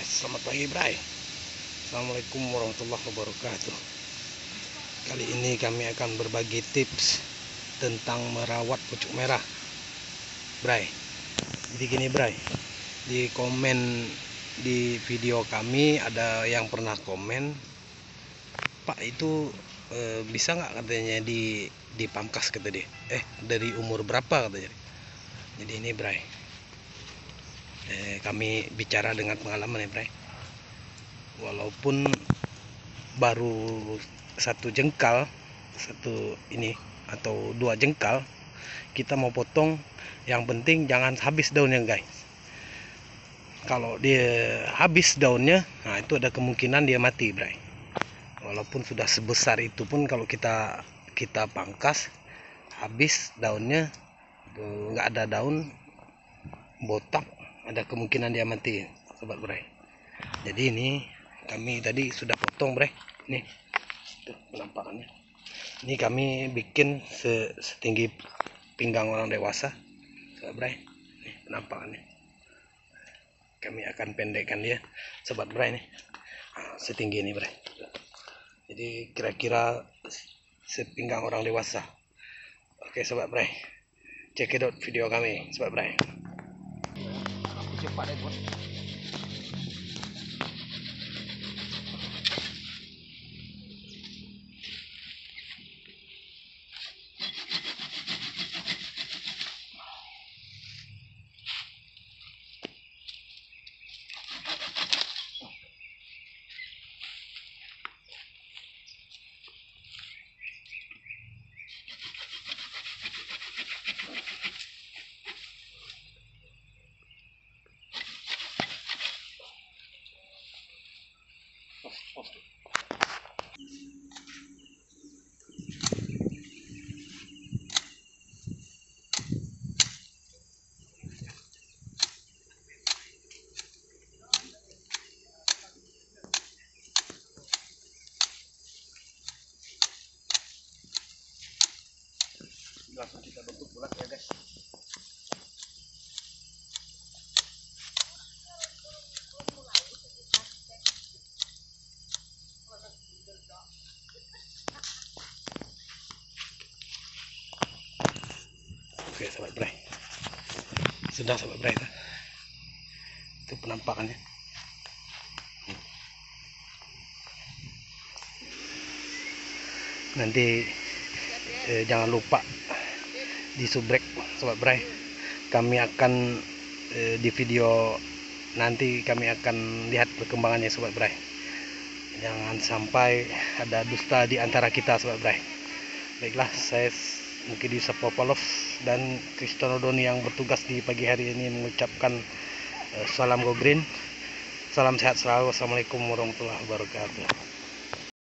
Selamat pagi Bray. Assalamualaikum warahmatullahi wabarakatuh. Kali ini kami akan berbagi tips Tentang merawat pucuk merah. Bray Jadi gini Bray. Di komen di video kami Ada yang pernah komen Pak itu e, bisa nggak katanya di dipangkas kata dia. Eh dari umur berapa? katanya Jadi ini Bray eh, kami bicara dengan pengalaman ya Bray walaupun baru satu jengkal satu ini atau dua jengkal kita mau potong yang penting jangan habis daunnya guys. Kalau dia habis daunnya nah itu ada kemungkinan dia mati Bray walaupun sudah sebesar itu pun kalau kita kita pangkas habis daunnya nggak ada daun botak ada kemungkinan dia mati sobat bray jadi ini kami tadi sudah potong bray tuh penampakannya. Ini kami bikin setinggi pinggang orang dewasa sobat bray nih penampakannya. Kami akan pendekkan dia sobat bray nih nah, setinggi ini bray jadi kira-kira sepinggang orang dewasa. Oke sobat bray cekidot video kami sobat bray hecho para el. Itu langsung kita bentuk bulat ya guys oke sobat bray. Sudah sobat bray itu penampakannya. Nanti eh, jangan lupa di subrek sobat bray. Kami akan eh, di video nanti kami akan lihat perkembangannya sobat bray. Jangan sampai ada dusta di antara kita sobat bray. Baiklah saya mungkin di Popolov dan Kristono Doni yang bertugas di pagi hari ini mengucapkan eh, salam go green. Salam sehat selalu. Assalamualaikum warahmatullahi wabarakatuh